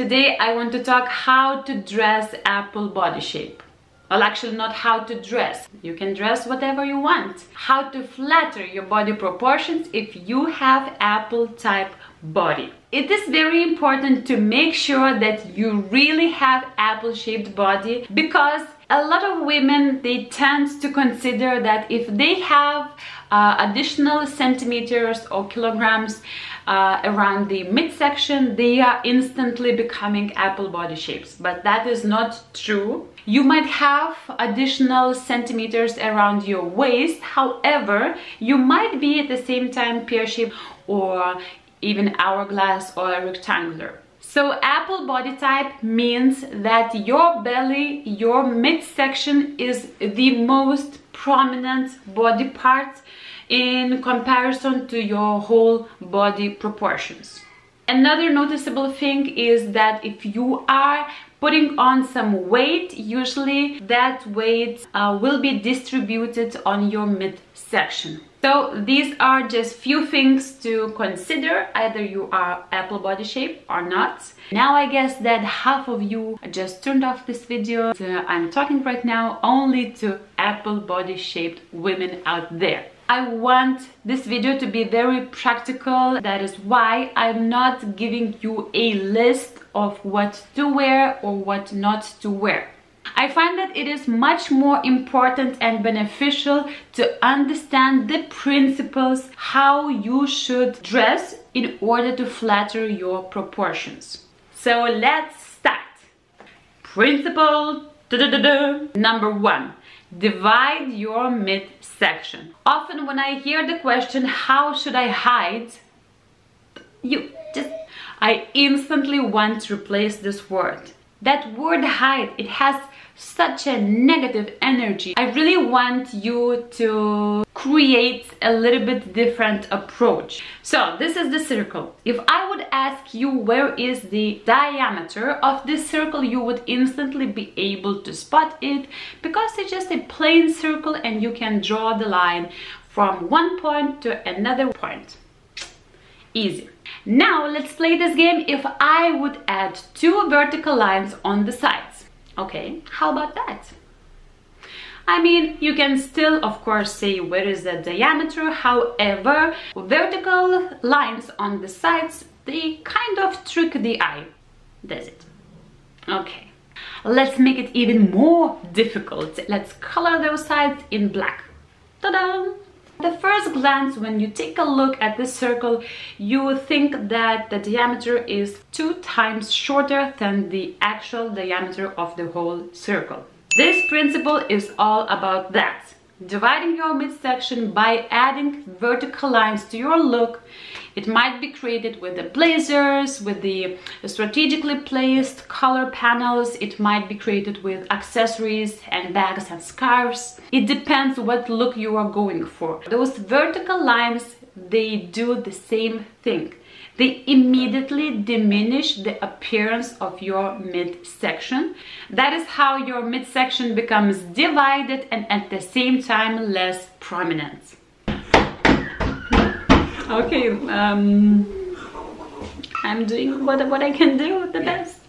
Today I want to talk how to dress apple body shape. Well, actually not how to dress. You can dress whatever you want. How to flatter your body proportions if you have apple type body. It is very important to make sure that you really have apple shaped body because a lot of women they tend to consider that if they have uh, additional centimeters or kilograms uh, around the midsection they are instantly becoming apple body shapes. But that is not true. You might have additional centimeters around your waist. However you might be at the same time pear shape or even hourglass or rectangular so apple body type means that your belly, your midsection is the most prominent body part in comparison to your whole body proportions. Another noticeable thing is that if you are putting on some weight, usually that weight uh, will be distributed on your midsection. So these are just few things to consider, either you are apple body shape or not. Now I guess that half of you just turned off this video. So I'm talking right now only to apple body shaped women out there. I want this video to be very practical. That is why I'm not giving you a list of what to wear or what not to wear. I find that it is much more important and beneficial to understand the principles how you should dress in order to flatter your proportions. So let's start. Principle number one divide your midsection. Often when I hear the question, how should I hide? You just, I instantly want to replace this word. That word hide, it has such a negative energy. I really want you to create a little bit different approach. So this is the circle. If I would ask you where is the diameter of this circle, you would instantly be able to spot it because it's just a plain circle and you can draw the line from one point to another point. Easy. Now let's play this game if I would add two vertical lines on the sides. Okay, how about that? I mean, you can still, of course, say where is the diameter. However, vertical lines on the sides, they kind of trick the eye. Does it? Okay. Let's make it even more difficult. Let's color those sides in black. Ta-da! The first glance, when you take a look at this circle, you will think that the diameter is two times shorter than the actual diameter of the whole circle. This principle is all about that. Dividing your midsection by adding vertical lines to your look. It might be created with the blazers, with the strategically placed color panels. It might be created with accessories and bags and scarves. It depends what look you are going for. Those vertical lines, they do the same thing they immediately diminish the appearance of your midsection. That is how your midsection becomes divided and at the same time less prominent. Okay, um, I'm doing what, what I can do the best.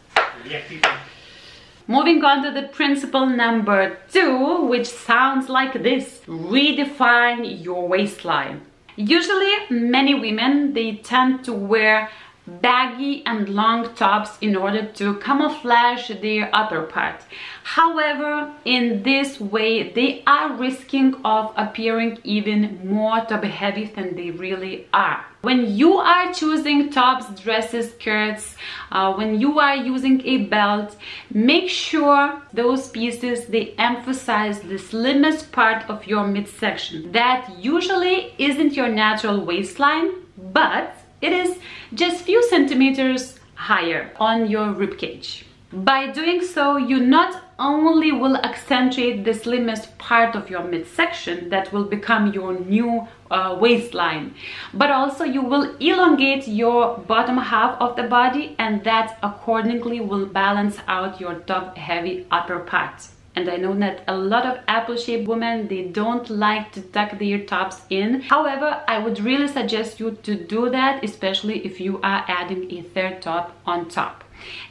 Moving on to the principle number two, which sounds like this. Redefine your waistline. Usually many women, they tend to wear baggy and long tops in order to camouflage their upper part. However, in this way, they are risking of appearing even more top heavy than they really are. When you are choosing tops, dresses, skirts, uh, when you are using a belt, make sure those pieces, they emphasize the slimmest part of your midsection. That usually isn't your natural waistline, but it is just few centimeters higher on your ribcage. By doing so, you not only will accentuate the slimmest part of your midsection that will become your new uh, waistline, but also you will elongate your bottom half of the body and that accordingly will balance out your top heavy upper part and I know that a lot of apple-shaped women they don't like to tuck their tops in however I would really suggest you to do that especially if you are adding a third top on top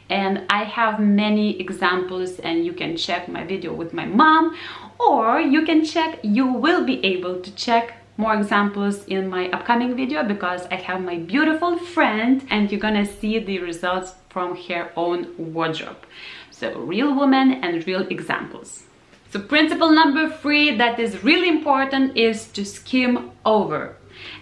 and I have many examples and you can check my video with my mom or you can check you will be able to check more examples in my upcoming video because I have my beautiful friend and you're gonna see the results from her own wardrobe. So real woman and real examples. So principle number three that is really important is to skim over.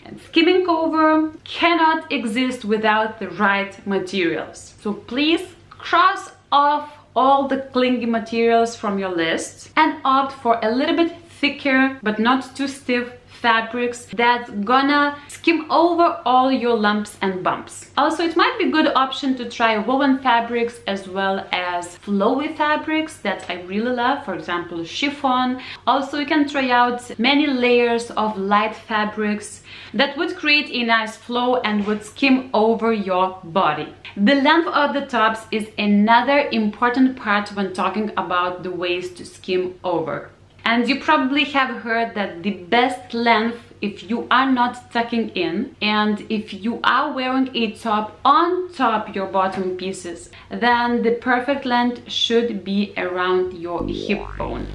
And skimming over cannot exist without the right materials. So please cross off all the clingy materials from your list and opt for a little bit thicker but not too stiff fabrics that's gonna skim over all your lumps and bumps. Also, it might be a good option to try woven fabrics as well as flowy fabrics that I really love, for example, chiffon. Also, you can try out many layers of light fabrics that would create a nice flow and would skim over your body. The length of the tops is another important part when talking about the ways to skim over. And you probably have heard that the best length if you are not tucking in and if you are wearing a top on top your bottom pieces then the perfect length should be around your hip bone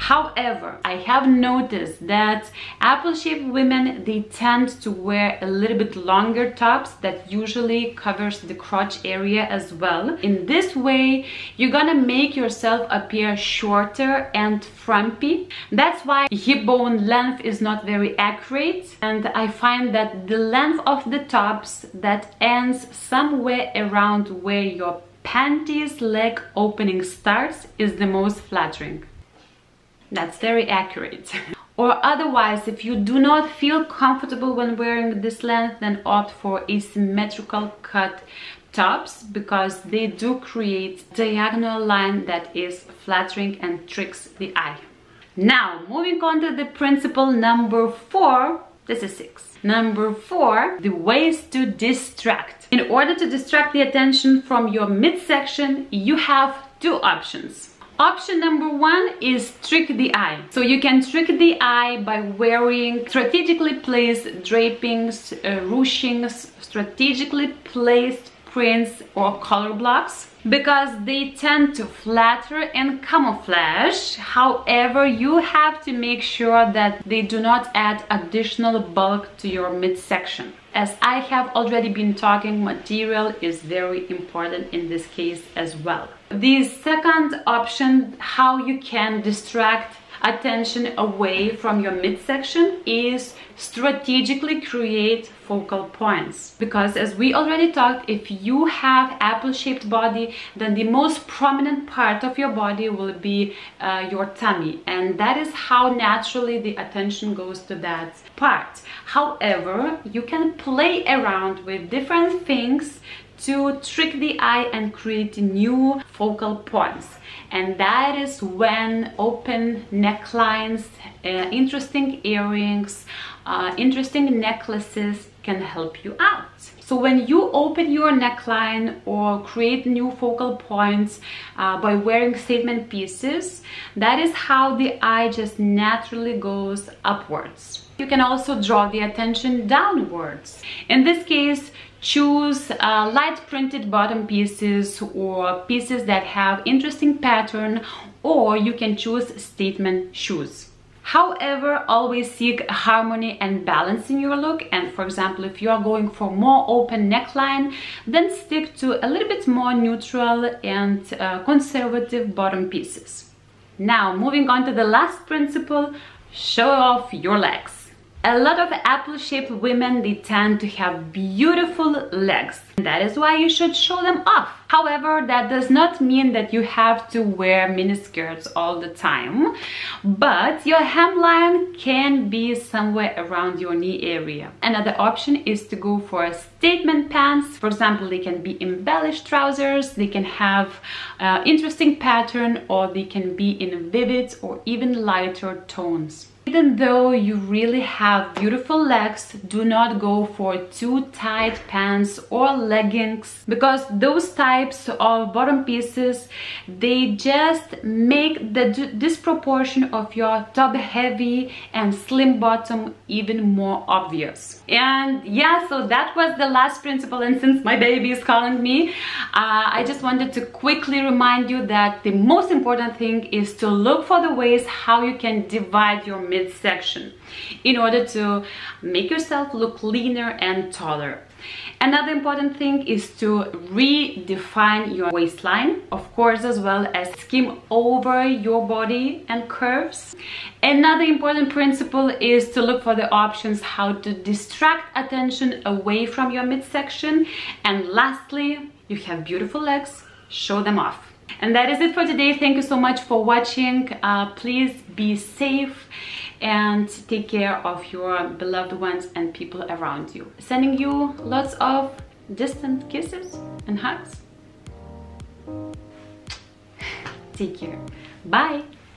However, I have noticed that apple-shaped women, they tend to wear a little bit longer tops that usually covers the crotch area as well. In this way, you're gonna make yourself appear shorter and frumpy. That's why hip bone length is not very accurate and I find that the length of the tops that ends somewhere around where your panties leg opening starts is the most flattering. That's very accurate. or otherwise, if you do not feel comfortable when wearing this length, then opt for asymmetrical cut tops because they do create diagonal line that is flattering and tricks the eye. Now, moving on to the principle number four, this is six. Number four, the ways to distract. In order to distract the attention from your midsection, you have two options. Option number one is trick the eye. So you can trick the eye by wearing strategically placed drapings, uh, ruchings, strategically placed prints or color blocks because they tend to flatter and camouflage. However, you have to make sure that they do not add additional bulk to your midsection. As I have already been talking, material is very important in this case as well. The second option, how you can distract attention away from your midsection is strategically create focal points. Because as we already talked if you have apple shaped body then the most prominent part of your body will be uh, your tummy. And that is how naturally the attention goes to that part. However you can play around with different things to trick the eye and create new focal points. And that is when open necklines uh, interesting earrings uh, interesting necklaces can help you out. So when you open your neckline or create new focal points uh, by wearing statement pieces that is how the eye just naturally goes upwards. You can also draw the attention downwards. In this case choose uh, light printed bottom pieces or pieces that have interesting pattern or you can choose statement shoes. However, always seek harmony and balance in your look and for example if you are going for more open neckline then stick to a little bit more neutral and uh, conservative bottom pieces. Now moving on to the last principle, show off your legs. A lot of apple-shaped women, they tend to have beautiful legs. That is why you should show them off. However, that does not mean that you have to wear miniskirts all the time, but your hemline can be somewhere around your knee area. Another option is to go for statement pants. For example, they can be embellished trousers, they can have uh, interesting pattern, or they can be in vivid or even lighter tones. Even though you really have beautiful legs, do not go for too tight pants or leggings because those types of bottom pieces, they just make the disproportion of your top heavy and slim bottom even more obvious. And yeah, so that was the last principle and since my baby is calling me, uh, I just wanted to quickly remind you that the most important thing is to look for the ways how you can divide your midsection in order to make yourself look leaner and taller. Another important thing is to redefine your waistline, of course, as well as skim over your body and curves. Another important principle is to look for the options how to distract attention away from your midsection. And lastly, you have beautiful legs, show them off. And that is it for today. Thank you so much for watching. Uh, please be safe and take care of your beloved ones and people around you. Sending you lots of distant kisses and hugs. Take care. Bye.